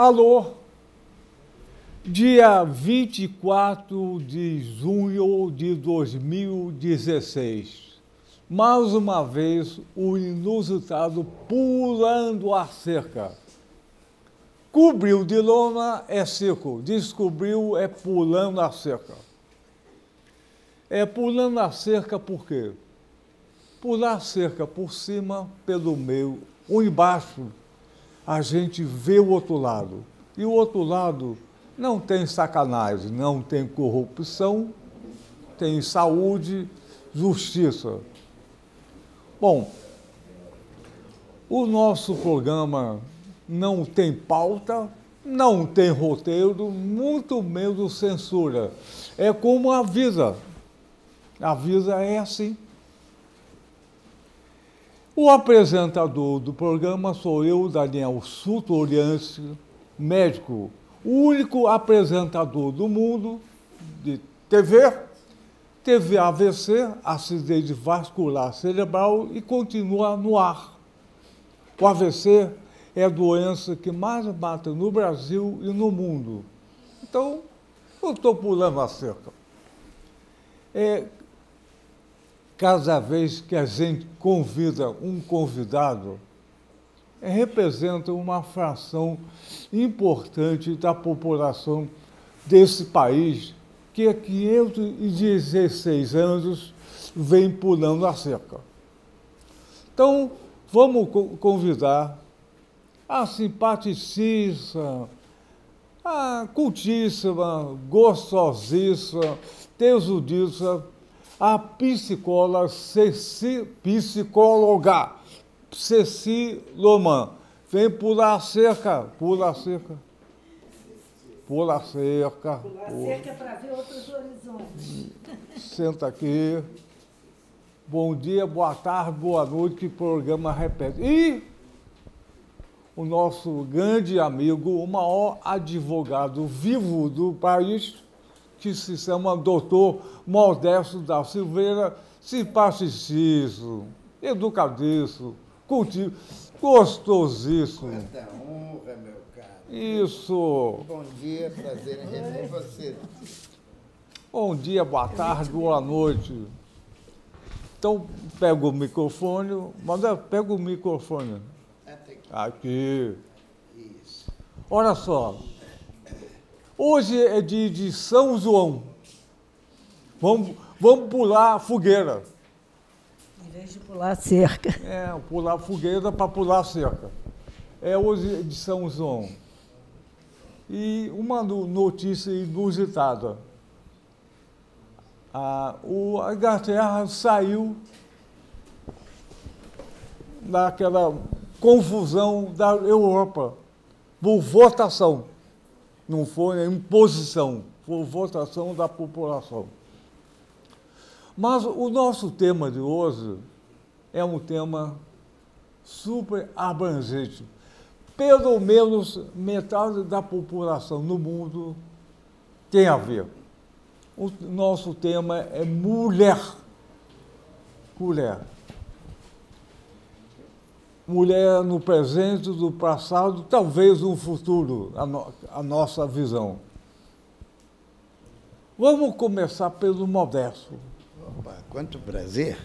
Alô, dia 24 de junho de 2016. Mais uma vez, o inusitado pulando a cerca. Cobriu de lona é seco, descobriu é pulando a cerca. É pulando a cerca por quê? Pular cerca por cima, pelo meio, ou embaixo, a gente vê o outro lado. E o outro lado não tem sacanagem, não tem corrupção, tem saúde, justiça. Bom, o nosso programa não tem pauta, não tem roteiro, muito menos censura. É como a vida. A vida é assim. O apresentador do programa sou eu, Daniel Sutoriante, médico, o único apresentador do mundo de TV, teve AVC, acidente vascular cerebral, e continua no ar. O AVC é a doença que mais mata no Brasil e no mundo. Então, eu estou pulando a cerca. É, cada vez que a gente convida um convidado, é, representa uma fração importante da população desse país que há 516 anos vem pulando a cerca. Então, vamos convidar a simpaticíssima, a cultíssima, gostosíssima, tesudíssima, a psicóloga Ceci, psicóloga Ceci Loman. Vem pular a cerca, pula a cerca. Pula a cerca. Pula a cerca para ver outros horizontes. Senta aqui. Bom dia, boa tarde, boa noite, que programa repete. E o nosso grande amigo, o maior advogado vivo do país, que se chama doutor Modesto da Silveira, simpaticíssimo, educadíssimo, cultivo, gostosíssimo. Quanta honra, meu caro. Isso. Bom dia, prazer em rever você. Bom dia, boa tarde, boa noite. Então, pega o microfone, manda, pega o microfone. Até aqui. Aqui. Isso. Olha só. Hoje é dia de São João. Vamos, vamos pular fogueira. Em vez de pular cerca. É, pular fogueira para pular cerca. É hoje de São João. E uma no- notícia inusitada. A, o, a Inglaterra saiu daquela confusão da Europa por votação. Não foi imposição, foi votação da população. Mas o nosso tema de hoje é um tema super abrangente. Pelo menos metade da população no mundo tem a ver. O nosso tema é mulher. Mulher. Mulher no presente, no passado, talvez no futuro, a, no- a nossa visão. Vamos começar pelo modesto. Opa, quanto prazer.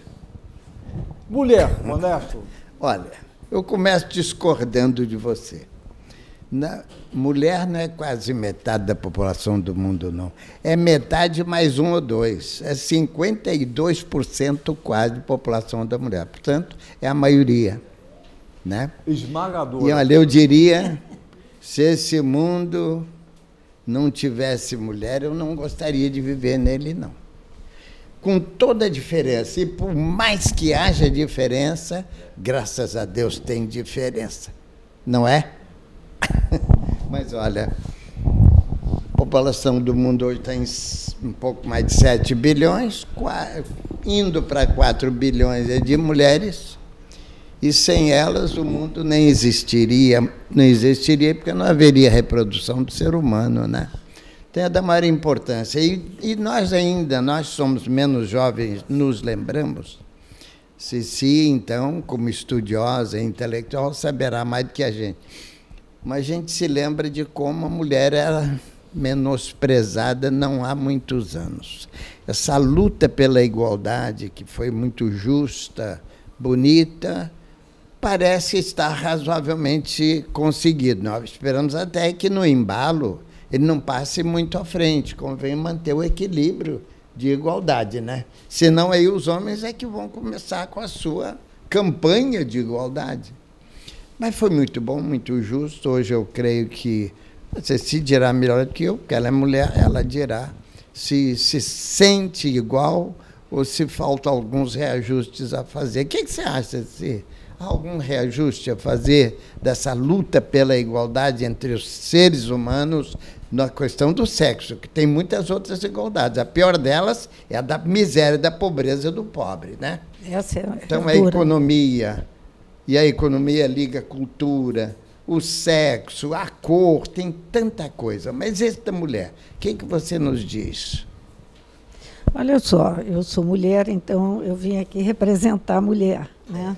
Mulher, modesto. Olha, eu começo discordando de você. Na, mulher não é quase metade da população do mundo, não. É metade mais um ou dois. É 52% quase de população da mulher. Portanto, é a maioria. Né? Esmagadora. E olha, eu diria, se esse mundo não tivesse mulher, eu não gostaria de viver nele, não. Com toda a diferença, e por mais que haja diferença, graças a Deus tem diferença, não é? Mas olha, a população do mundo hoje está em s- um pouco mais de 7 bilhões, indo para 4 bilhões de mulheres, e sem elas o mundo nem existiria, não existiria porque não haveria reprodução do ser humano, né? Então é da maior importância. E, e nós ainda, nós somos menos jovens, nos lembramos. Cici, então, como estudiosa e intelectual, saberá mais do que a gente. mas a gente se lembra de como a mulher era menosprezada não há muitos anos. Essa luta pela igualdade, que foi muito justa, bonita, parece estar razoavelmente conseguido. Nós esperamos até que no embalo ele não passe muito à frente, convém manter o equilíbrio de igualdade, né? Senão aí os homens é que vão começar com a sua campanha de igualdade. Mas foi muito bom, muito justo. Hoje eu creio que você se dirá melhor do que eu, porque ela é mulher, ela dirá se se sente igual ou se faltam alguns reajustes a fazer. O que, que você acha? Há algum reajuste a fazer dessa luta pela igualdade entre os seres humanos na questão do sexo, que tem muitas outras igualdades. A pior delas é a da miséria, da pobreza do pobre, né? Essa é então, a economia, e a economia liga a cultura, o sexo, a cor, tem tanta coisa. Mas esta mulher, o que, que você nos diz? Olha só, eu sou mulher, então eu vim aqui representar a mulher. Né?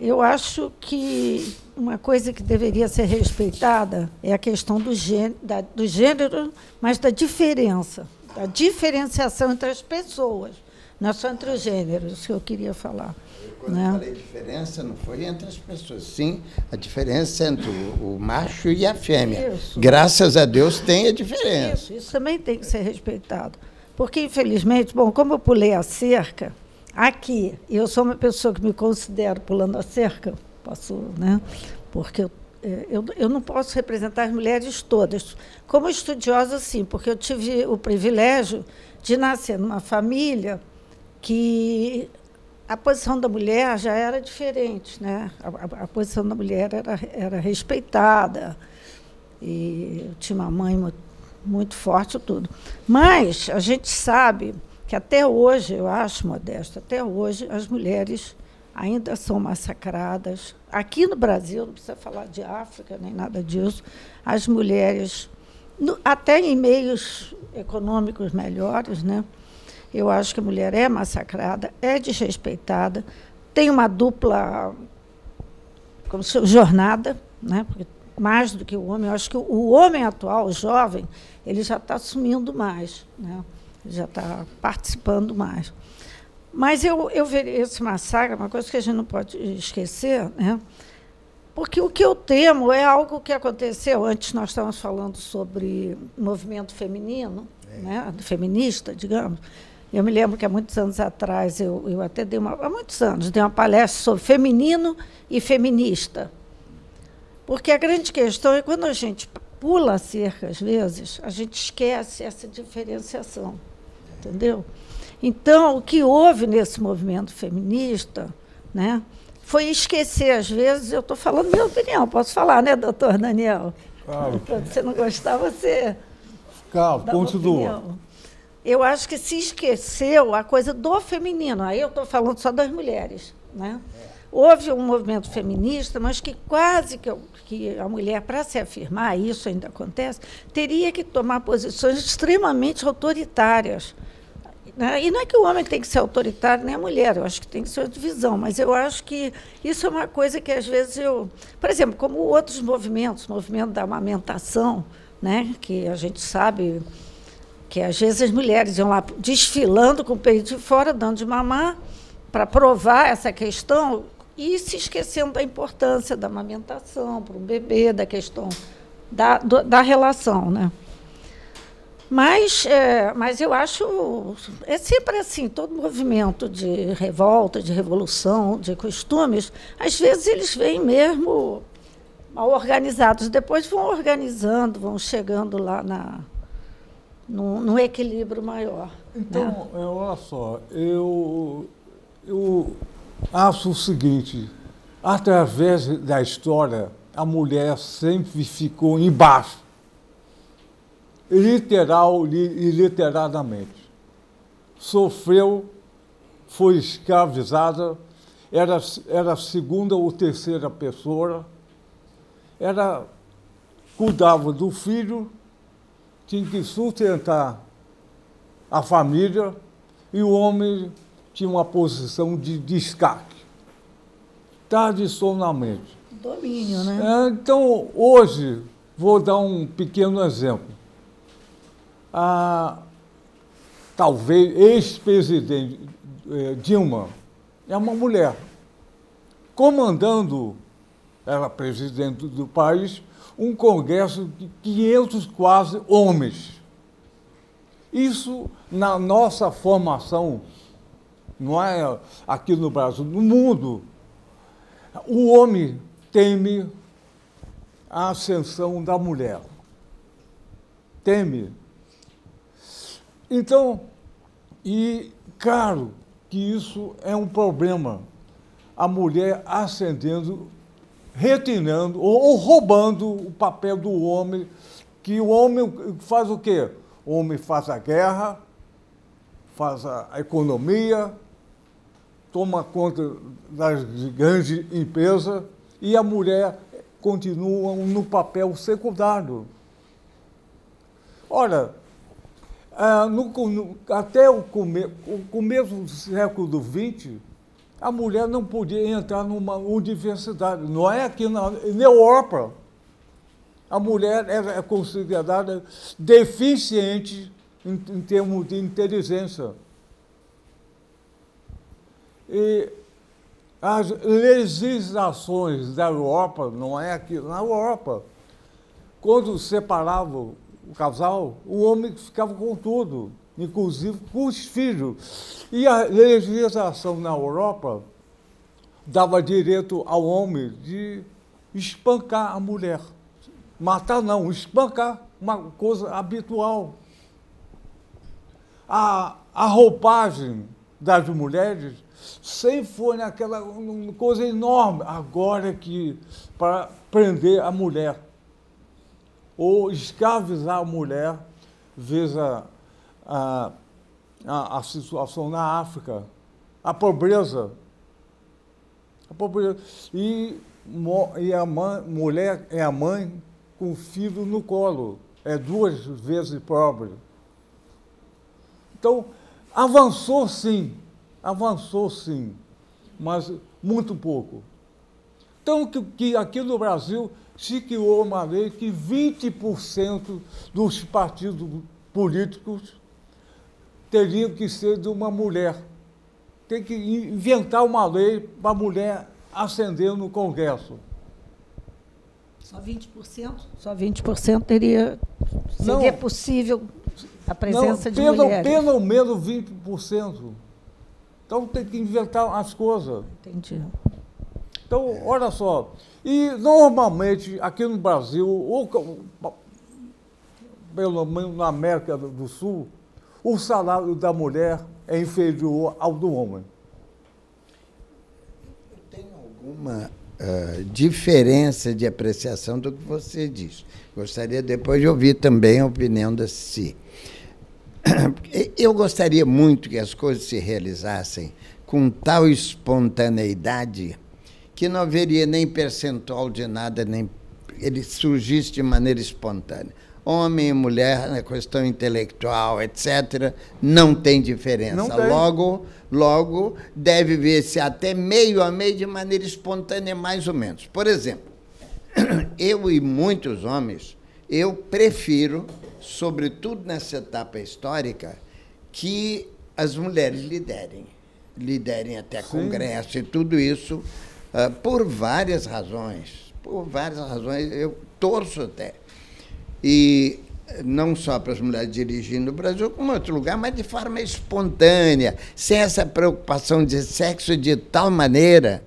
Eu acho que uma coisa que deveria ser respeitada é a questão do gênero, da, do gênero, mas da diferença, da diferenciação entre as pessoas, não é só entre os gêneros que eu queria falar. Quando né? eu falei diferença, não foi entre as pessoas, sim a diferença entre o, o macho e a fêmea. Isso. Graças a Deus tem a diferença. Isso, isso também tem que ser respeitado. Porque, infelizmente, bom, como eu pulei a cerca, aqui, eu sou uma pessoa que me considero pulando a cerca, posso, né? Porque eu, é, eu, eu não posso representar as mulheres todas. Como estudiosa, sim, porque eu tive o privilégio de nascer numa família que a posição da mulher já era diferente, né? A, a, a posição da mulher era, era respeitada e eu tinha uma mãe muito forte tudo. Mas a gente sabe que até hoje, eu acho, Modesto, até hoje as mulheres ainda são massacradas. Aqui no Brasil, não precisa falar de África nem nada disso, as mulheres, no, até em meios econômicos melhores, né? Eu acho que a mulher é massacrada, é desrespeitada, tem uma dupla como se, jornada, né? Porque mais do que o homem. Eu acho que o homem atual, o jovem, ele já está assumindo mais, né? Já está participando mais. Mas eu, eu veria esse massacre, uma coisa que a gente não pode esquecer, né? porque o que eu temo é algo que aconteceu. Antes nós estávamos falando sobre movimento feminino, é. né? feminista, digamos. Eu me lembro que há muitos anos atrás, eu, eu até dei uma. Há muitos anos, dei uma palestra sobre feminino e feminista. Porque a grande questão é quando a gente pula a cerca, às vezes, a gente esquece essa diferenciação. Entendeu? Então, o que houve nesse movimento feminista né, foi esquecer, às vezes, eu estou falando minha opinião, posso falar, né, doutor Daniel? Claro. Quando você não gostar, você. Calma, continua. Eu acho que se esqueceu a coisa do feminino. Aí eu estou falando só das mulheres. Né? É. Houve um movimento feminista, mas que quase que, que a mulher, para se afirmar, isso ainda acontece, teria que tomar posições extremamente autoritárias. Né? E não é que o homem tem que ser autoritário, nem a mulher, eu acho que tem que ser divisão, mas eu acho que isso é uma coisa que às vezes eu. Por exemplo, como outros movimentos, o movimento da amamentação, né? que a gente sabe que às vezes as mulheres iam lá desfilando com o peito de fora, dando de mamar, para provar essa questão, e se esquecendo da importância da amamentação para um bebê, da questão da, do, da relação. Né? Mas, é, mas eu acho. É sempre assim: todo movimento de revolta, de revolução, de costumes, às vezes eles vêm mesmo mal organizados. Depois vão organizando, vão chegando lá na, no, equilíbrio maior. Então, né? É, olha só, eu, eu acho o seguinte, através da história, a mulher sempre ficou embaixo, literal e literadamente. Sofreu, foi escravizada, era, era segunda ou terceira pessoa, era, cuidava do filho, tinha que sustentar a família e o homem tinha uma posição de destaque. Tradicionalmente. Domínio, né? É, então, hoje, vou dar um pequeno exemplo. A, talvez ex-presidente eh, Dilma é uma mulher comandando, ela presidente do país, um congresso de 500 quase homens. Isso, na nossa formação, não é aqui no Brasil, no mundo, o homem teme a ascensão da mulher. Teme. Então, e claro que isso é um problema. A mulher ascendendo, retinando ou, ou roubando o papel do homem, que o homem faz o quê? O homem faz a guerra, faz a economia, toma conta das grandes empresas e a mulher continua no papel secundário. Olha, ah, até o, come, o começo do século XX, a mulher não podia entrar numa universidade. Não é aqui na, na Europa. A mulher é considerada deficiente em, em termos de inteligência. E as legislações da Europa, não é aqui, na Europa, quando separava o casal, o homem ficava com tudo, inclusive com os filhos. E a legislação na Europa dava direito ao homem de espancar a mulher. Matar não, espancar, uma coisa habitual. A, a roupagem das mulheres sempre foi naquela coisa enorme. Agora que para prender a mulher ou escravizar a mulher, veja a, a, a situação na África, a pobreza. A pobreza. E, e a mãe, mulher é a mãe com o filho no colo. É duas vezes pobre. Então, avançou sim avançou sim, mas muito pouco. Então, que, que aqui no Brasil se criou uma lei que 20% dos partidos políticos teriam que ser de uma mulher. Tem que inventar uma lei para a mulher ascender no Congresso. Só 20%? Só 20% teria, seria não, possível a presença não, de pelo, mulheres. Pelo menos 20%. Então tem que inventar as coisas. Entendi. Então, olha só. E normalmente aqui no Brasil, ou pelo menos na América do Sul, o salário da mulher é inferior ao do homem. Tem alguma uh, diferença de apreciação do que você diz? Gostaria depois de ouvir também a opinião da Cici. Eu gostaria muito que as coisas se realizassem com tal espontaneidade que não haveria nem percentual de nada, nem ele surgisse de maneira espontânea. Homem e mulher, na questão intelectual, etc., não tem diferença. Não tem. Logo, logo deve ver-se até meio a meio de maneira espontânea, mais ou menos. Por exemplo, eu e muitos homens, eu prefiro sobretudo nessa etapa histórica, que as mulheres liderem. Liderem até Sim. congresso e tudo isso, uh, por várias razões. Por várias razões, eu torço até. E não só para as mulheres dirigirem no Brasil, como em outro lugar, mas de forma espontânea, sem essa preocupação de sexo de tal maneira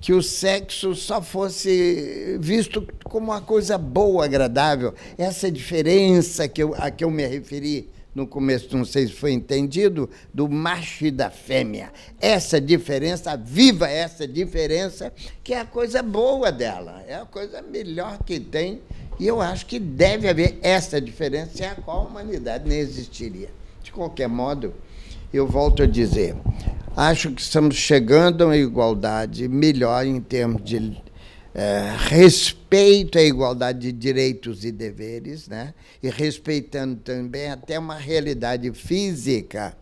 que o sexo só fosse visto como uma coisa boa, agradável. Essa diferença que eu, a que eu me referi no começo, não sei se foi entendido, do macho e da fêmea. Essa diferença, viva essa diferença, que é a coisa boa dela, é a coisa melhor que tem. E eu acho que deve haver essa diferença, sem a qual a humanidade nem existiria. De qualquer modo, eu volto a dizer, acho que estamos chegando a uma igualdade melhor em termos de é, respeito à igualdade de direitos e deveres, né? e respeitando também até uma realidade física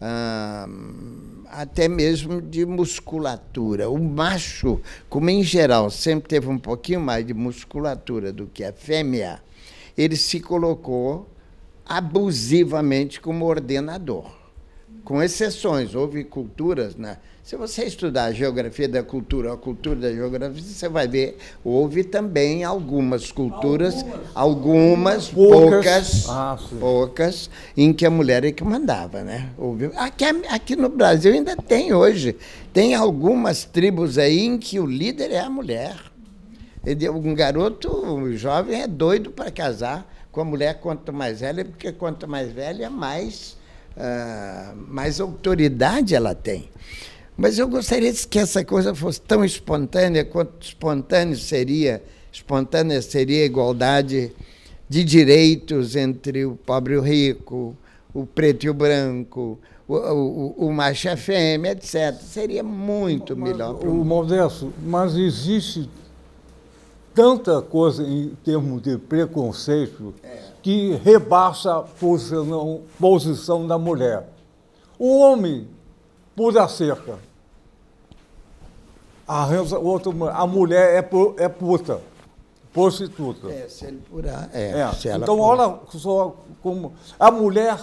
ah, até mesmo de musculatura. O macho, como em geral sempre teve um pouquinho mais de musculatura do que a fêmea, ele se colocou abusivamente como ordenador. Com exceções, houve culturas, né? Se você estudar a geografia da cultura, a cultura da geografia, você vai ver, houve também algumas culturas, algumas, algumas poucas, ah, poucas, em que a mulher é que mandava, né? Houve, aqui, aqui no Brasil ainda tem hoje, tem algumas tribos aí em que o líder é a mulher. Um garoto um jovem é doido para casar com a mulher quanto mais velha, porque quanto mais velha, mais, uh, mais autoridade ela tem. Mas eu gostaria que essa coisa fosse tão espontânea quanto espontâneo seria, espontânea seria a igualdade de direitos entre o pobre e o rico, o preto e o branco, o, o, o macho e a fêmea, etc. Seria muito mas, melhor. O Modesto, mas existe tanta coisa em termos de preconceito é. Que rebaixa a posição, posição da mulher. O homem pula cerca. A, outra, a mulher é, é puta, prostituta. É, se ele purar. É, é. então, olha só como. A mulher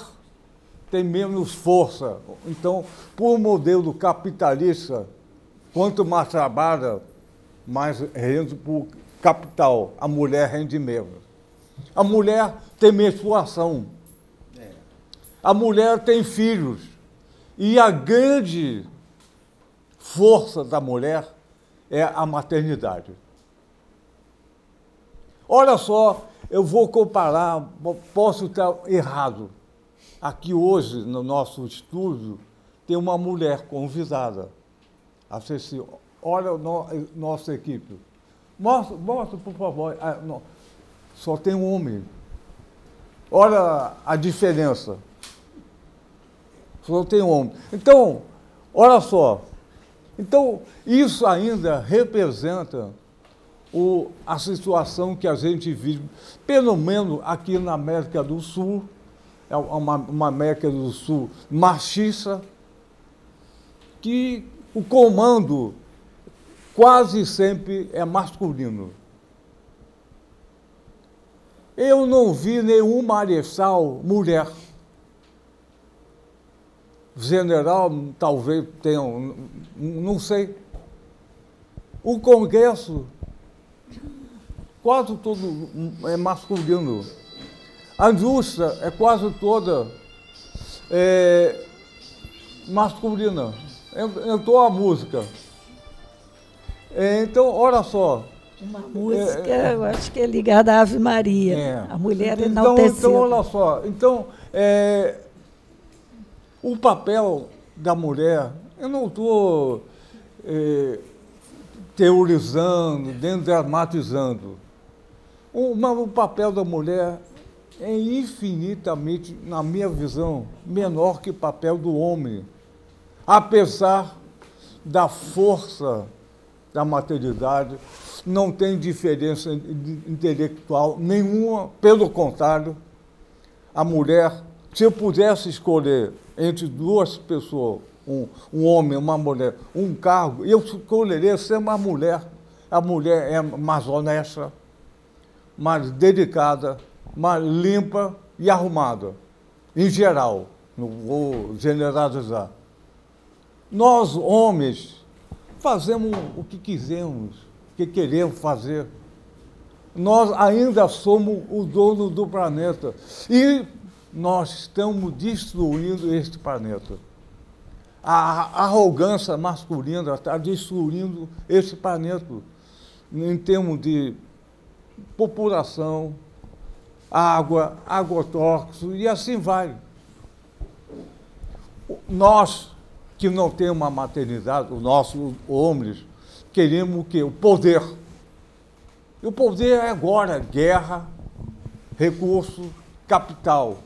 tem menos força. Então, por modelo capitalista, quanto mais trabalha, mais rende por capital. A mulher rende menos. A mulher tem menstruação. É. A mulher tem filhos. E a grande força da mulher é a maternidade. Olha só, eu vou comparar, posso estar errado. Aqui hoje, no nosso estúdio, tem uma mulher convidada. A Ceci, olha no, nossa equipe. Mostra, mostra por favor. Ah, só tem um homem. Olha a diferença só tem homem. Então, olha só. Então, isso ainda representa o, a situação que a gente vive, pelo menos aqui na América do Sul, é uma, uma América do Sul machista, que o comando quase sempre é masculino. Eu não vi nenhum marechal mulher general talvez tenha, não sei. O Congresso, quase todo é masculino. A indústria é quase toda é, masculina. Entrou a música. É, então, olha só. Uma música, é, eu acho que é ligada à Ave Maria. É. A mulher então, Então, olha só. Então, é, o papel da mulher, eu não estou é, teorizando, nem dramatizando. O, mas o papel da mulher é infinitamente, na minha visão, menor que o papel do homem. Apesar da força da maternidade, não tem diferença intelectual nenhuma, pelo contrário, a mulher, se eu pudesse escolher entre duas pessoas, um, um homem, uma mulher, um cargo, eu escolheria ser uma mulher. A mulher é mais honesta, mais dedicada, mais limpa e arrumada, em geral, não vou generalizar. Nós, homens, fazemos o que quisermos, que queremos fazer. Nós ainda somos o dono do planeta. E nós estamos destruindo este planeta. A arrogância masculina está destruindo este planeta em termos de população, água, agrotóxicos e assim vai. Nós que não temos uma maternidade, os nossos homens, queremos o quê? O poder. E o poder é agora guerra, recurso, capital.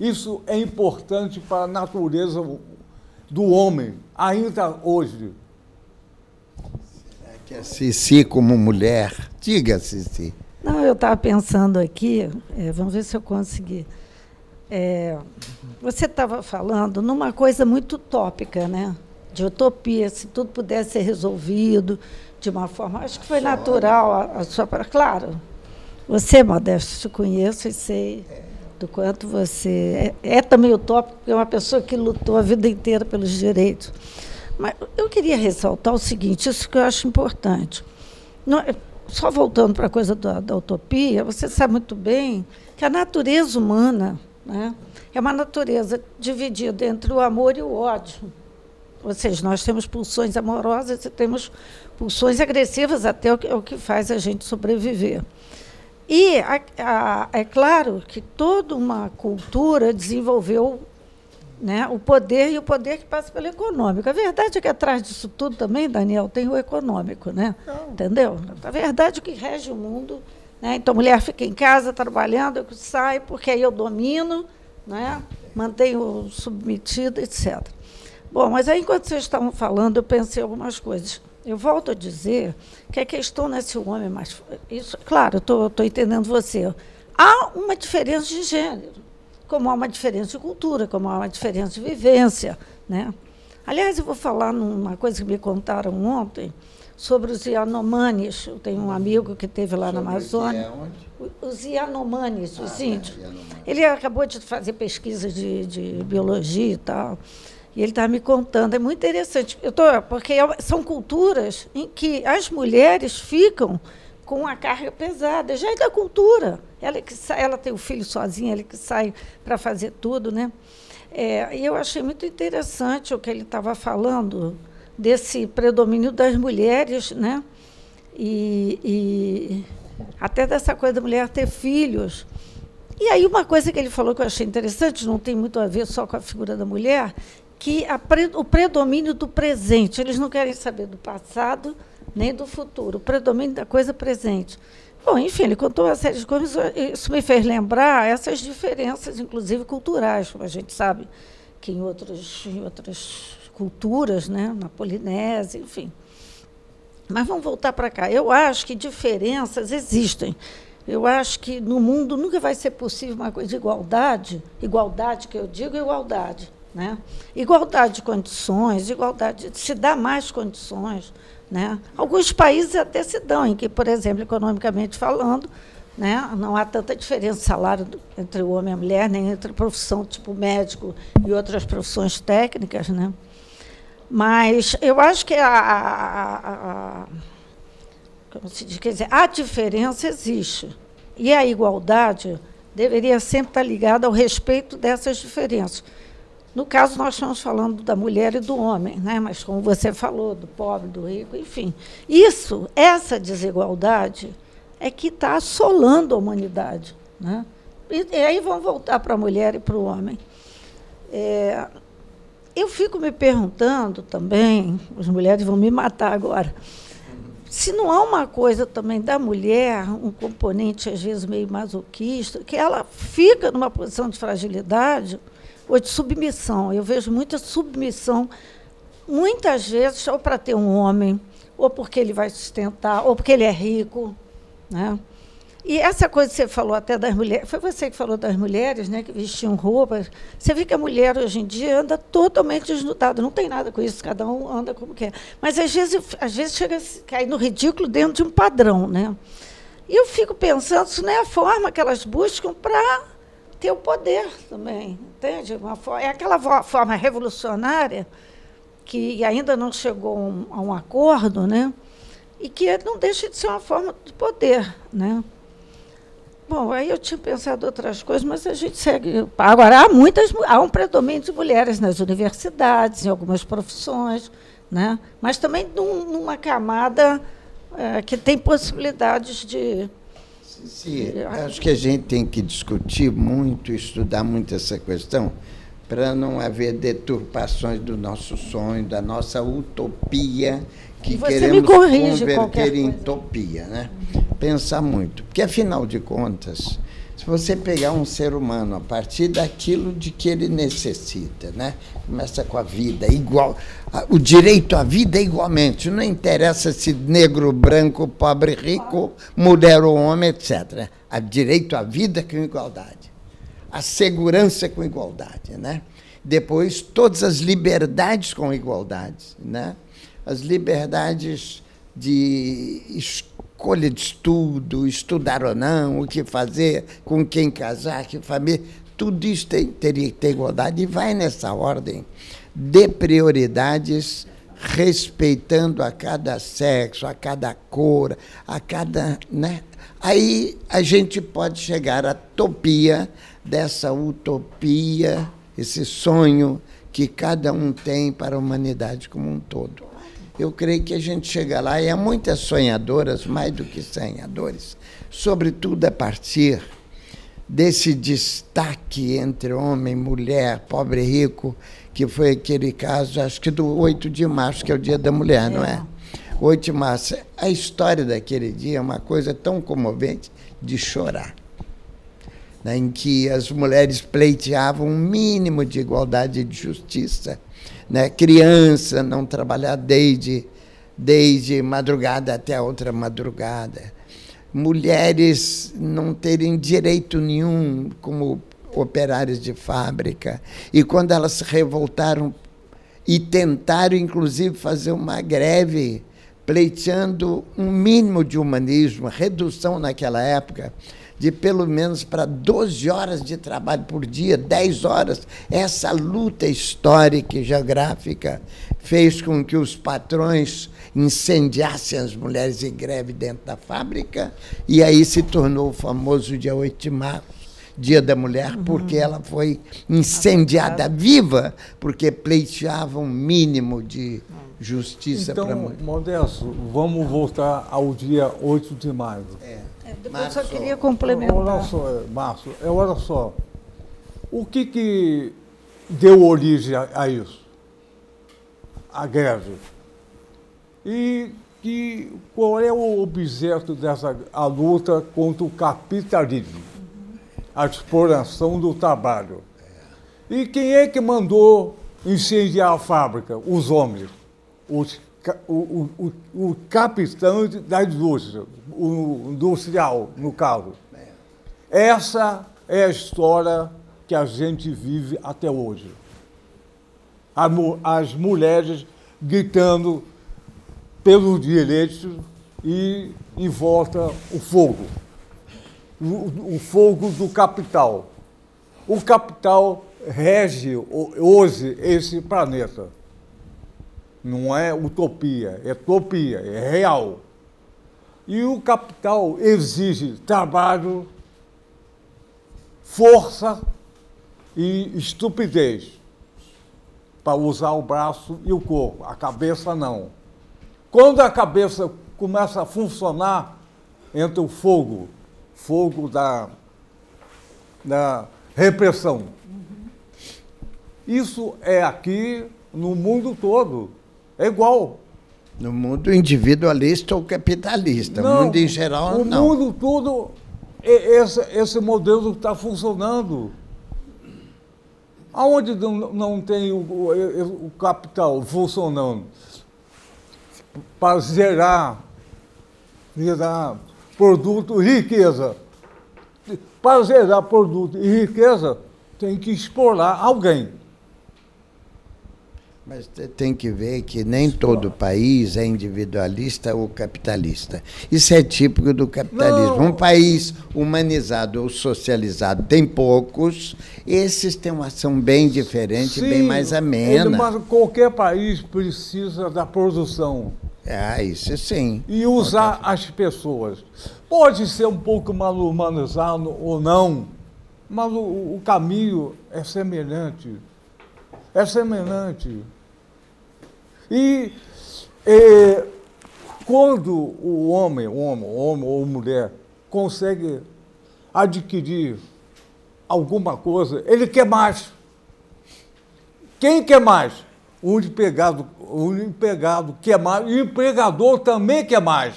Isso é importante para a natureza do homem, ainda hoje. Será que a Cici, como mulher, diga, Cici. Não, eu estava pensando aqui, é, vamos ver se eu consegui. É, você estava falando numa coisa muito utópica, né? De utopia, se tudo pudesse ser resolvido de uma forma. Acho que foi natural a, a sua. Claro, você, Modesto, te conheço e sei do quanto você é, é também utópico, porque é uma pessoa que lutou a vida inteira pelos direitos. Mas eu queria ressaltar o seguinte, isso que eu acho importante. Não, só voltando para a coisa da, da, utopia, você sabe muito bem que a natureza humana né, é uma natureza dividida entre o amor e o ódio. Ou seja, nós temos pulsões amorosas e temos pulsões agressivas, até o que, o que faz a gente sobreviver. E a, a, é claro que toda uma cultura desenvolveu né, o poder e o poder que passa pelo econômico. A verdade é que atrás disso tudo também, Daniel, tem o econômico, né? Entendeu? A verdade é que rege o mundo. Né? Então, a mulher fica em casa trabalhando, eu sai, porque aí eu domino, né? mantenho submetido, etc. Bom, mas aí, enquanto vocês estavam falando, eu pensei algumas coisas. Eu volto a dizer que a questão não é se o homem é mais. Isso, claro, estou entendendo você. Há uma diferença de gênero, como há uma diferença de cultura, como há uma diferença de vivência. Né? Aliás, eu vou falar numa coisa que me contaram ontem sobre os Yanomanes. Eu tenho um amigo que esteve lá sobre na Amazônia. Os Yanomanes, os ah, índios. É, Ele acabou de fazer pesquisa de, de biologia e tal. E ele estava me contando, é muito interessante. Eu tô, porque é são culturas em que as mulheres ficam com uma carga pesada, já é da cultura. Ela, que sai, ela tem o filho sozinha, ela que sai para fazer tudo. Né? É, e eu achei muito interessante o que ele estava falando desse predomínio das mulheres, né? E, e, até dessa coisa da mulher ter filhos. E aí uma coisa que ele falou que eu achei interessante, não tem muito a ver só com a figura da mulher, que pre, o predomínio do presente, eles não querem saber do passado nem do futuro, o predomínio da coisa presente. Bom, enfim, ele contou uma série de coisas, isso me fez lembrar essas diferenças, inclusive culturais, como a gente sabe que em, outros, em outras culturas, né, na Polinésia, enfim. Mas vamos voltar para cá. Eu acho que diferenças existem. Eu acho que no mundo nunca vai ser possível uma coisa de igualdade, igualdade que eu digo, igualdade né? Igualdade de condições, igualdade, se dá mais condições. Né? Alguns países até se dão, em que, por exemplo, economicamente falando, né, não há tanta diferença de salário entre o homem e a mulher, nem entre profissão tipo médico e outras profissões técnicas. Né? Mas eu acho que a, a, a, como se diz, quer dizer, a diferença existe. E a igualdade deveria sempre estar ligada ao respeito dessas diferenças. No caso, nós estamos falando da mulher e do homem, né? mas como você falou, do pobre, do rico, enfim. Isso, essa desigualdade, é que está assolando a humanidade. Né? E, e aí vamos voltar para a mulher e para o homem. É, eu fico me perguntando também, as mulheres vão me matar agora, se não há uma coisa também da mulher, um componente às vezes meio masoquista, que ela fica numa posição de fragilidade ou de submissão. Eu vejo muita submissão, muitas vezes, ou para ter um homem, ou porque ele vai sustentar, ou porque ele é rico. Né? E essa coisa que você falou até das mulheres, foi você que falou das mulheres, né, que vestiam roupas. Você vê que a mulher hoje em dia anda totalmente desnudada, não tem nada com isso, cada um anda como quer. Mas às vezes, às vezes chega a cair no ridículo dentro de um padrão, né? E eu fico pensando, isso não é a forma que elas buscam para ter o poder também, entende? Uma é aquela forma revolucionária que ainda não chegou um, a um acordo, né? E que não deixa de ser uma forma de poder, né? Bom, aí eu tinha pensado outras coisas, mas a gente segue. Agora há muitas, há um predomínio de mulheres nas universidades, em algumas profissões, né? Mas também num, numa camada é, que tem possibilidades de Sim, acho que a gente tem que discutir muito, estudar muito essa questão, para não haver deturpações do nosso sonho, da nossa utopia, que queremos converter em utopia. Né? Pensar muito. Porque, afinal de contas, se você pegar um ser humano a partir daquilo de que ele necessita, né? Começa com a vida igual, o direito à vida é igualmente, não interessa se negro, branco, pobre, rico, mulher ou homem, etc. A direito à vida com igualdade. a segurança com igualdade, né? Depois, todas as liberdades com igualdade, né? As liberdades de escolha de estudo, estudar ou não, o que fazer, com quem casar, que família, tudo isso tem, teria que ter igualdade e vai nessa ordem de prioridades respeitando a cada sexo, a cada cor, a cada. Né? Aí a gente pode chegar à topia dessa utopia, esse sonho que cada um tem para a humanidade como um todo. Eu creio que a gente chega lá e há muitas sonhadoras, mais do que sonhadores, sobretudo a partir desse destaque entre homem, mulher, pobre e rico, que foi aquele caso, acho que do 8 de março, que é o Dia da Mulher, é. não é? 8 de março. A história daquele dia é uma coisa tão comovente de chorar. Né, em que as mulheres pleiteavam um mínimo de igualdade e de justiça. Né? Criança não trabalhar desde, desde madrugada até outra madrugada. Mulheres não terem direito nenhum como operários de fábrica. E quando elas se revoltaram e tentaram, inclusive, fazer uma greve, pleiteando um mínimo de humanismo, redução naquela época de pelo menos para 12 horas de trabalho por dia, 10 horas. Essa luta histórica e geográfica fez com que os patrões incendiassem as mulheres em greve dentro da fábrica, e aí se tornou o famoso dia 8 de março Dia da Mulher, uhum. porque ela foi incendiada viva, porque pleiteava um mínimo de justiça então, para a mulher. Modesto, vamos voltar ao dia 8 de maio. É. Depois eu só queria complementar. Olha só, Márcio, é, olha só. O que, que deu origem a, a isso? A greve. E que, qual é o objeto dessa a luta contra o capitalismo? a exploração do trabalho. E quem é que mandou incendiar a fábrica? Os homens, os, o, o, o capitão da indústria, o industrial, no caso. Essa é a história que a gente vive até hoje. As mulheres gritando pelos direitos e em volta o fogo o, fogo do capital. O capital rege hoje esse planeta. Não é utopia, é utopia, é real. E o capital exige trabalho, força e estupidez para usar o braço e o corpo, a cabeça não. Quando a cabeça começa a funcionar, entra o fogo, fogo da, da repressão. Isso é aqui no mundo todo. É igual. No mundo individualista ou capitalista. Não, no mundo em geral, no não. No mundo todo, esse, esse modelo está funcionando. Aonde não, não tem o, o, o capital funcionando? Para gerar, gerar produto e riqueza. Para gerar produto e riqueza, tem que explorar alguém. Mas tem que ver que nem todo país é individualista ou capitalista. Isso é típico do capitalismo. Não. Um país humanizado ou socializado tem poucos, esses têm uma ação bem diferente, Sim, bem mais amena. Mas qualquer país precisa da produção. Ah, isso sim. E usar as pessoas. Pode ser um pouco mal humanizado ou não, mas o, o caminho é semelhante. É semelhante. E, e quando o homem, homem, homem ou mulher consegue adquirir alguma coisa, ele quer mais. Quem quer mais? O empregado, o empregado quer mais, o empregador também quer mais.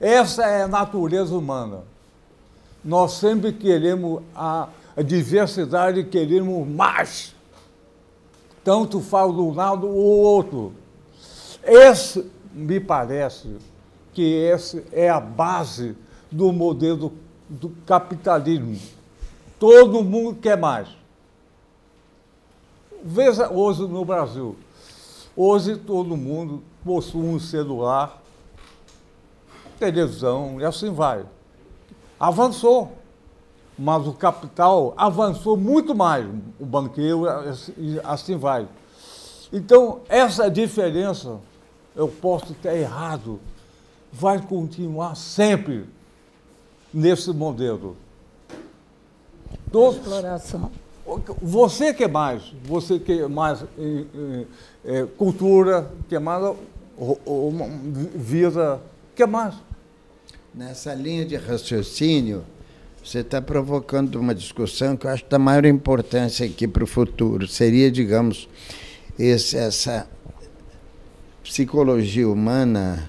Essa é a natureza humana. Nós sempre queremos a diversidade, queremos mais. Tanto de um lado ou outro. Esse, me parece, que essa é a base do modelo do capitalismo. Todo mundo quer mais. Veja hoje no Brasil. Hoje todo mundo possui um celular, televisão e assim vai. Avançou. Mas o capital avançou muito mais. O banqueiro e assim vai. Então, essa diferença, eu posso ter errado, vai continuar sempre nesse modelo. Todo, exploração. Você quer mais, você quer mais é, é, cultura, quer mais vida, quer mais. Nessa linha de raciocínio, você está provocando uma discussão que eu acho da maior importância aqui para o futuro. Seria, digamos, esse, essa psicologia humana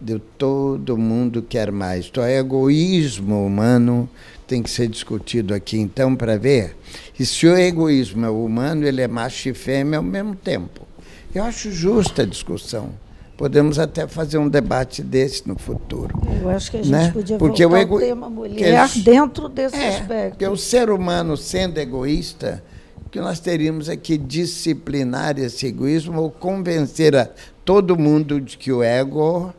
de todo mundo quer mais. Então, o egoísmo humano tem que ser discutido aqui, então, para ver. E se o egoísmo é humano, ele é macho e fêmea ao mesmo tempo. Eu acho justa a discussão. Podemos até fazer um debate desse no futuro. Eu acho que a gente né? podia porque voltar o ego... tema mulher que, dentro desse é, aspecto. Porque o ser humano, sendo egoísta, o que nós teríamos é que disciplinar esse egoísmo ou convencer a todo mundo de que o ego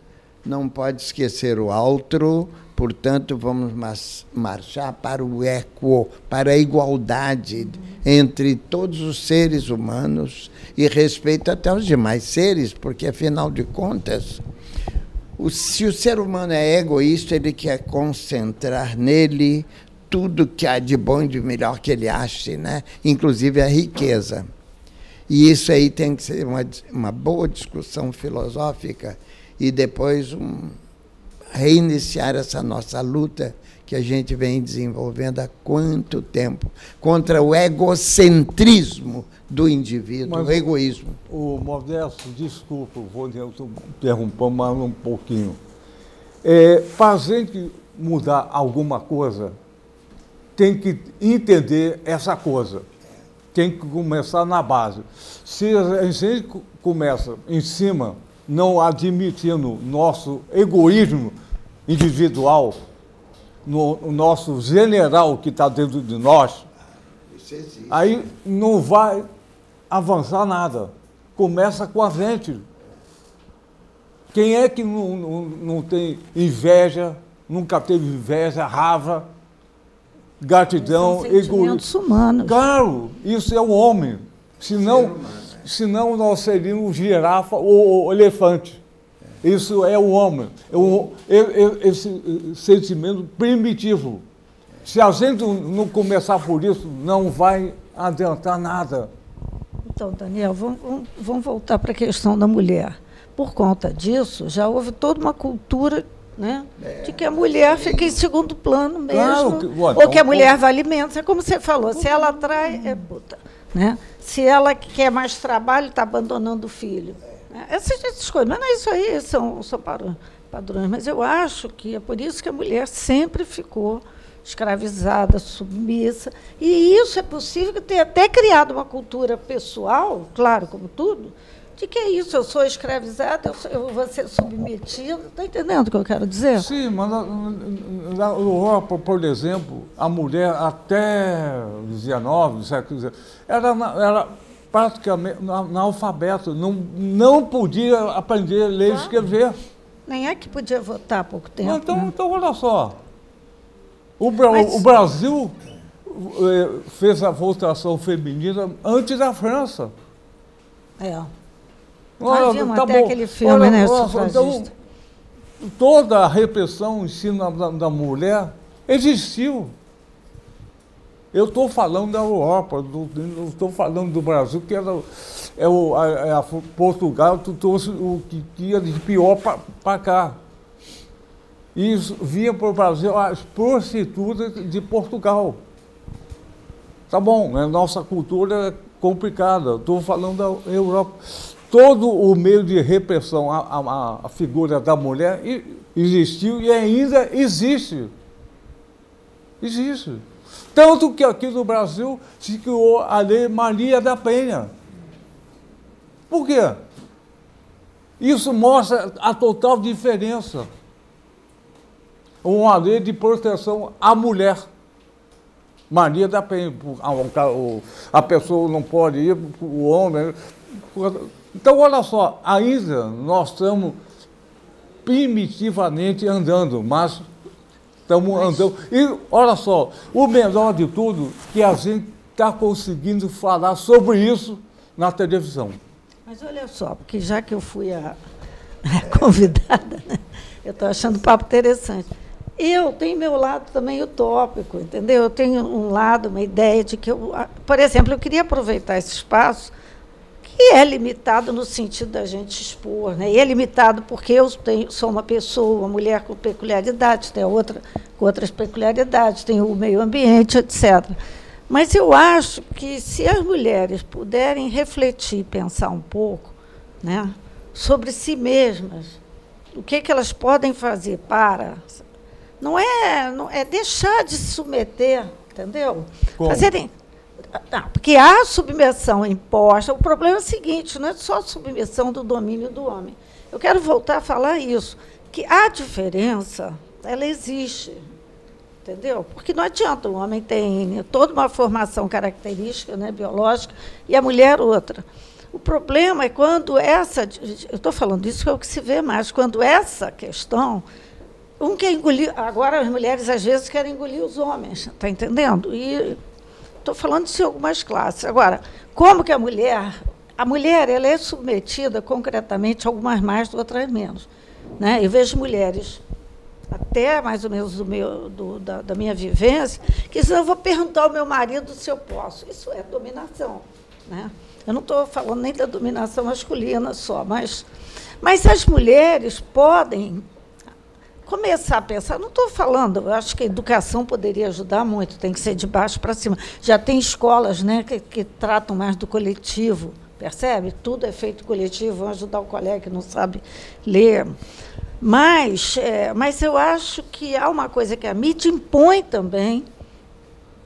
não pode esquecer o outro, portanto, vamos marchar para o eco, para a igualdade entre todos os seres humanos e respeito até os demais seres, porque, afinal de contas, o, se o ser humano é egoísta, ele quer concentrar nele tudo que há de bom e de melhor que ele ache, né? inclusive a riqueza. E isso aí tem que ser uma, uma boa discussão filosófica e depois um, reiniciar essa nossa luta que a gente vem desenvolvendo há quanto tempo contra o egocentrismo do indivíduo, Mas, o egoísmo. O Modesto, desculpa, vou interromper mais um pouquinho. É, para a gente mudar alguma coisa, tem que entender essa coisa. Tem que começar na base. Se a gente começa em cima, não admitindo nosso egoísmo individual, no, o nosso general que está dentro de nós, aí não vai avançar nada. Começa com a gente. Quem é que não, não, não tem inveja, nunca teve inveja, raiva, gratidão, egoísmo? humanos. Claro, isso é o homem. Senão, senão nós seríamos girafa ou elefante. Isso é o homem, é o, esse sentimento primitivo. Se a gente não começar por isso, não vai adiantar nada. Então, Daniel, vamos, vamos voltar para a questão da mulher. Por conta disso, já houve toda uma cultura né? É, de que a mulher fica em segundo plano mesmo, claro, ou então, que a mulher vale menos. É como você falou, se ela atrai, é puta. Né? Se ela quer mais trabalho, está abandonando o filho. Essas, essas coisas, mas não é isso aí, são, são padrões. Mas eu acho que é por isso que a mulher sempre ficou escravizada, submissa. E isso é possível ter até criado uma cultura pessoal, claro, como tudo, de que é isso, eu sou escravizada, eu, sou, eu vou ser submetida. Está entendendo o que eu quero dizer? Sim, mas na, na Europa, por exemplo, a mulher até XIX, século XIX, era, era praticamente analfabeto, não, não podia aprender a ler e escrever. Nem é que podia votar há pouco tempo. Então, né? então olha só. O, Mas... o Brasil eh, fez a votação feminina antes da França. É. Olha, tá até bom. aquele filme, olha, né? Olha, então, toda a repressão em cima da, da mulher existiu. Eu estou falando da Europa, não estou falando do Brasil, que era, é o, a, é Portugal tu trouxe o que ia de pior para cá. E vinha para o Brasil as prostitutas de Portugal. Tá bom, a nossa cultura é complicada, estou falando da Europa. Todo o meio de repressão à, à, à figura da mulher existiu e ainda existe. Existe. Tanto que aqui no Brasil se criou a lei Maria da Penha. Por quê? Isso mostra a total diferença. Uma lei de proteção à mulher. Maria da Penha, a pessoa não pode ir, o homem. Então, olha só, ainda nós estamos primitivamente andando, mas estamos andando. E olha só, o melhor de tudo que a gente está conseguindo falar sobre isso na televisão. Mas olha só, porque já que eu fui a, a convidada, né, eu estou achando o papo interessante. Eu tenho meu lado também utópico, entendeu? Eu tenho um lado, uma ideia de que eu, por exemplo, eu queria aproveitar esse espaço que é limitado no sentido da gente expor, né? E é limitado porque eu tenho, sou uma pessoa, uma mulher com peculiaridades, tem outra com outras peculiaridades, tem o meio ambiente, etc. Mas eu acho que se as mulheres puderem refletir, pensar um pouco, né, sobre si mesmas, o que, que elas podem fazer para não é, não é deixar de se submeter, entendeu? Como? Fazerem. Não, porque há submissão imposta. O problema é o seguinte: não é só a submissão do domínio do homem. Eu quero voltar a falar isso, que a diferença, ela existe. Entendeu? Porque não adianta, o homem tem toda uma formação característica né, biológica e a mulher outra. O problema é quando essa. Eu estou falando isso, é o que se vê mais, quando essa questão um quer engolir. Agora as mulheres às vezes querem engolir os homens, está entendendo? E estou falando em algumas classes. Agora, como que a mulher. A mulher ela é submetida concretamente, algumas mais, outras menos. Né? Eu vejo mulheres, até mais ou menos do meu, do, da, da minha vivência, que dizem, eu vou perguntar ao meu marido se eu posso. Isso é dominação. Né? Eu não estou falando nem da dominação masculina só, mas, mas as mulheres podem começar a pensar. Não estou falando, eu acho que a educação poderia ajudar muito, tem que ser de baixo para cima. Já tem escolas né, que, que, tratam mais do coletivo, percebe? Tudo é feito coletivo, vão ajudar o colega que não sabe ler. Mas, é, mas eu acho que há uma coisa que a MIT impõe também,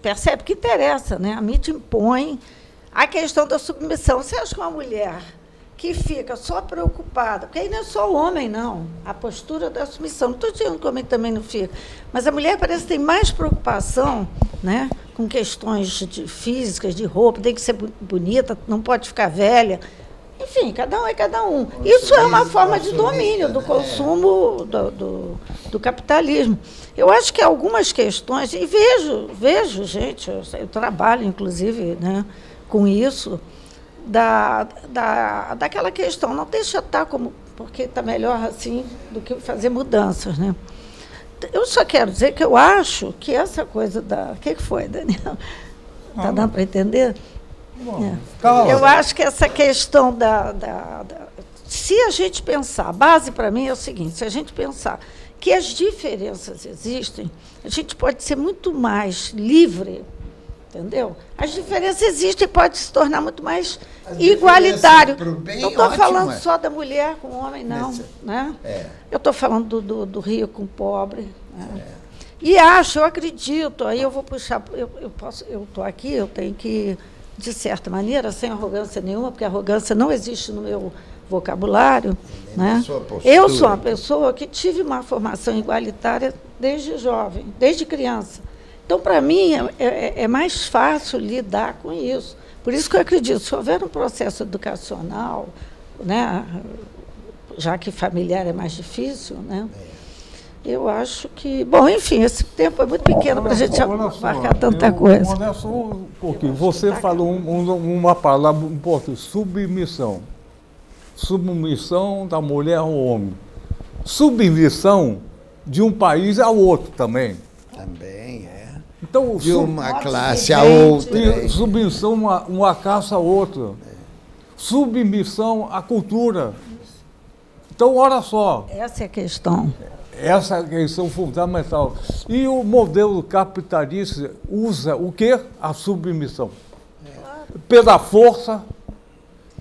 percebe que interessa, né? A MIT impõe a questão da submissão. Você acha que uma mulher que fica só preocupada, porque aí não é só o homem, não, a postura da submissão. Não estou dizendo que o homem também não fica, mas a mulher parece que tem mais preocupação né, com questões de físicas, de roupa, tem que ser bonita, não pode ficar velha. Enfim, cada um é cada um. Isso é uma forma de domínio do consumo do, do, do capitalismo. Eu acho que algumas questões, e vejo, vejo, gente, eu, eu trabalho, inclusive, né, com isso, da, da, daquela questão. Não deixa estar como, porque está melhor assim do que fazer mudanças. Né? Eu só quero dizer que eu acho que essa coisa da. O que, que foi, Daniel? Está ah, dando para entender? Bom, é. Eu acho que essa questão da, da, da. Se a gente pensar, a base para mim é o seguinte: se a gente pensar que as diferenças existem, a gente pode ser muito mais livre Entendeu? As diferenças existem e pode se tornar muito mais As igualitário. Não estou falando só da mulher com o homem, não. Né? É. Eu estou falando do, do, do, rico com o pobre. Né? É. E acho, eu acredito, aí eu vou puxar, eu, eu posso, eu estou aqui, eu tenho que, de certa maneira, sem arrogância nenhuma, porque arrogância não existe no meu vocabulário. Né? Eu sou uma pessoa que tive uma formação igualitária desde jovem, desde criança. Então, para mim, é, é, é, mais fácil lidar com isso. Por isso que eu acredito, se houver um processo educacional, né, já que familiar é mais difícil, né, eu acho que. Bom, enfim, esse tempo é muito pequeno para a gente marcar tanta eu, coisa. Olha só um pouquinho. Você falou um, um, uma palavra um pouco, submissão. Submissão da mulher ao homem. Submissão de um país ao outro também. Também, é. Então, de uma classe a outra. Submissão uma, uma classe a outra. Submissão à cultura. Então, olha só. Essa é a questão. Essa é a questão fundamental. E o modelo capitalista usa o quê? A submissão. Pela força,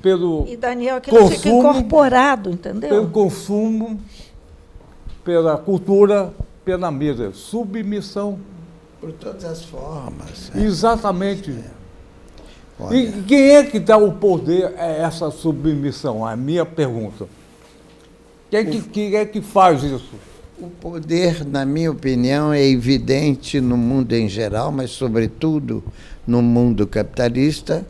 pelo E, Daniel, aquilo consumo, fica incorporado, entendeu? Pelo consumo, pela cultura, pela mídia. Submissão. Por todas as formas. É. Exatamente. É. E quem é que dá o poder a essa submissão? A minha pergunta. Quem é que, quem é que faz isso? O poder, na minha opinião, é evidente no mundo em geral, mas, sobretudo, no mundo capitalista,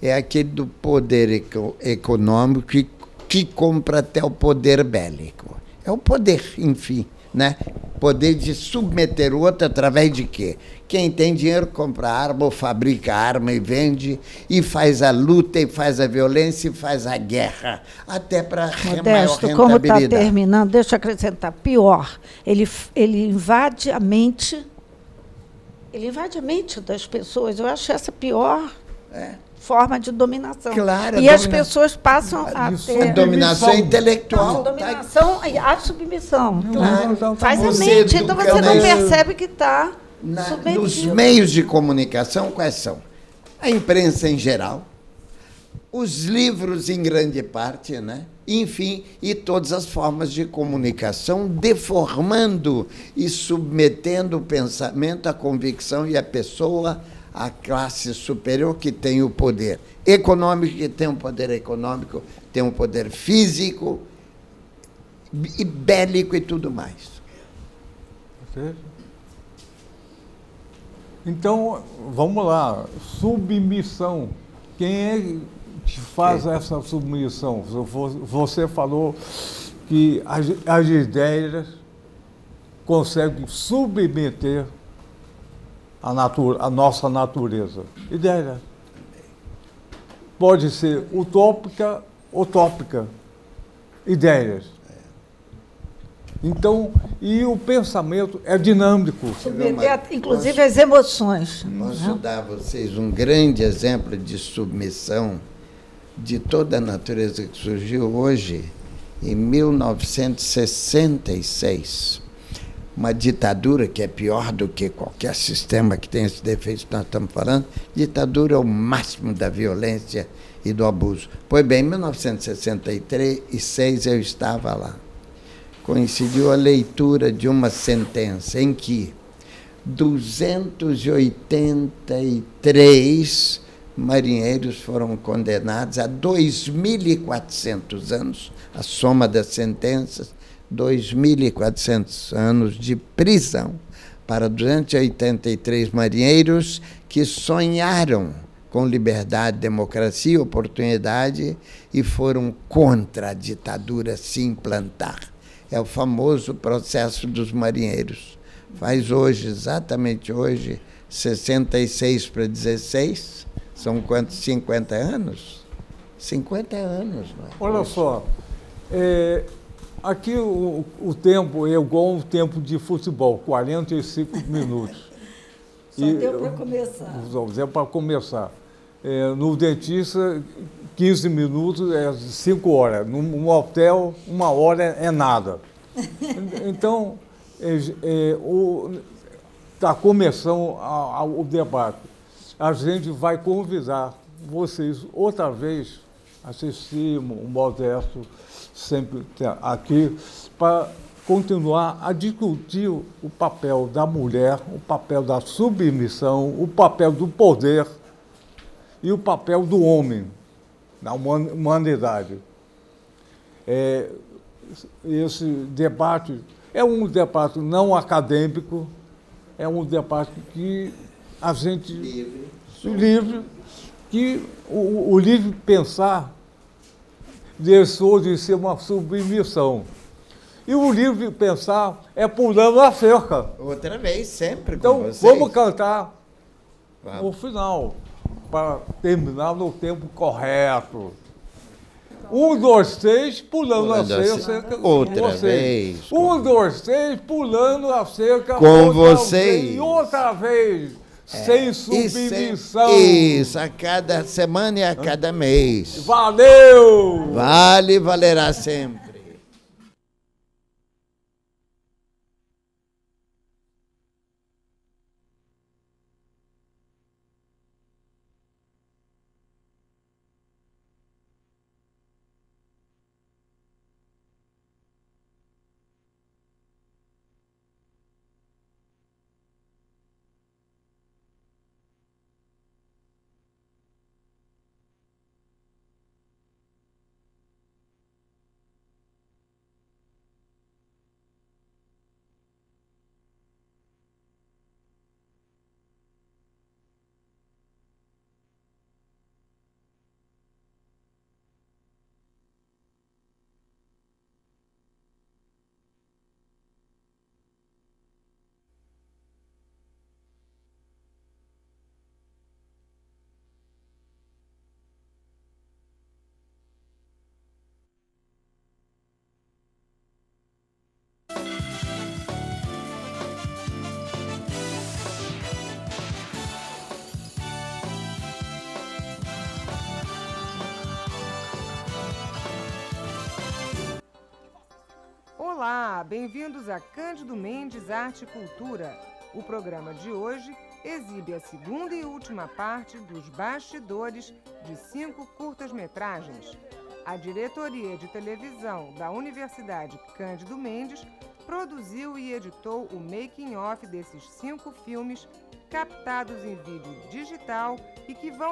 é aquele do poder eco econômico que, que compra até o poder bélico. É o poder, enfim, né? Poder de submeter o outro através de quê? Quem tem dinheiro compra arma ou fabrica arma e vende e faz a luta e faz a violência e faz a guerra, até para Modesto, como está terminando, deixa eu acrescentar, pior, ele, ele invade a mente, ele invade a mente das pessoas. Eu acho essa pior. É forma de dominação. Claro, e as pessoas passam a, a ter. A dominação intelectual. Dominação tá? e a submissão. Claro, então, Faz a mente, então você não percebe que está. Nos meios de comunicação, quais são? A imprensa em geral, os livros em grande parte, né? enfim, e todas as formas de comunicação, deformando e submetendo o pensamento, a convicção e a pessoa a classe superior que tem o poder econômico, que tem um poder econômico, tem um poder físico e bélico e tudo mais. Então, vamos lá, submissão. Quem é que faz é. essa submissão? Você falou que as, as ideias conseguem submeter a, natura, a nossa natureza. Ideia. Pode ser utópica, utópica. Ideias. Então, e o pensamento é dinâmico. Submeter, inclusive, as emoções. Posso né? dar a vocês um grande exemplo de submissão de toda a natureza que surgiu hoje, em 1966 uma ditadura que é pior do que qualquer sistema que tenha esse defeito que nós estamos falando, ditadura é o máximo da violência e do abuso. Pois bem, em 1963 eu estava lá. Coincidiu a leitura de uma sentença em que 283 marinheiros foram condenados a 2.400 anos, a soma das sentenças, 2.400 anos de prisão para 283 marinheiros que sonharam com liberdade, democracia, oportunidade e foram contra a ditadura se implantar. É o famoso processo dos marinheiros. Faz hoje, exatamente hoje, 66 para 16, são quantos? 50 anos? 50 anos. Não é? Olha só, é, Aqui o, o tempo é igual um tempo de futebol, 45 minutos. Só e, deu para começar. Só deu para começar. É, no dentista, 15 minutos é 5 horas. No hotel, uma hora é nada. Então, está é, é, tá começando a, a, o debate. A gente vai convidar vocês outra vez a assistir um modesto sempre aqui, para continuar a discutir o papel da mulher, o papel da submissão, o papel do poder e o papel do homem na humanidade. É, esse debate é um debate não acadêmico, é um debate que a gente livre, livre que o, o livre pensar deixou de ser uma submissão. E o livre pensar é pulando a cerca. Outra vez, sempre então, vamos cantar vamos. no final, para terminar no tempo correto. Um, dois, três, pulando, pulando a cerca. Outra vez. Um, dois, três, pulando a cerca. Com vocês. E outra vez. É. Sem submissão. Isso, a cada semana e a cada mês. Valeu! Vale, valerá sempre. Bem-vindos a Cândido Mendes Arte e Cultura. O programa de hoje exibe a segunda e última parte dos bastidores de cinco curtas-metragens. A diretoria de televisão da Universidade Cândido Mendes produziu e editou o making-off desses cinco filmes captados em vídeo digital e que vão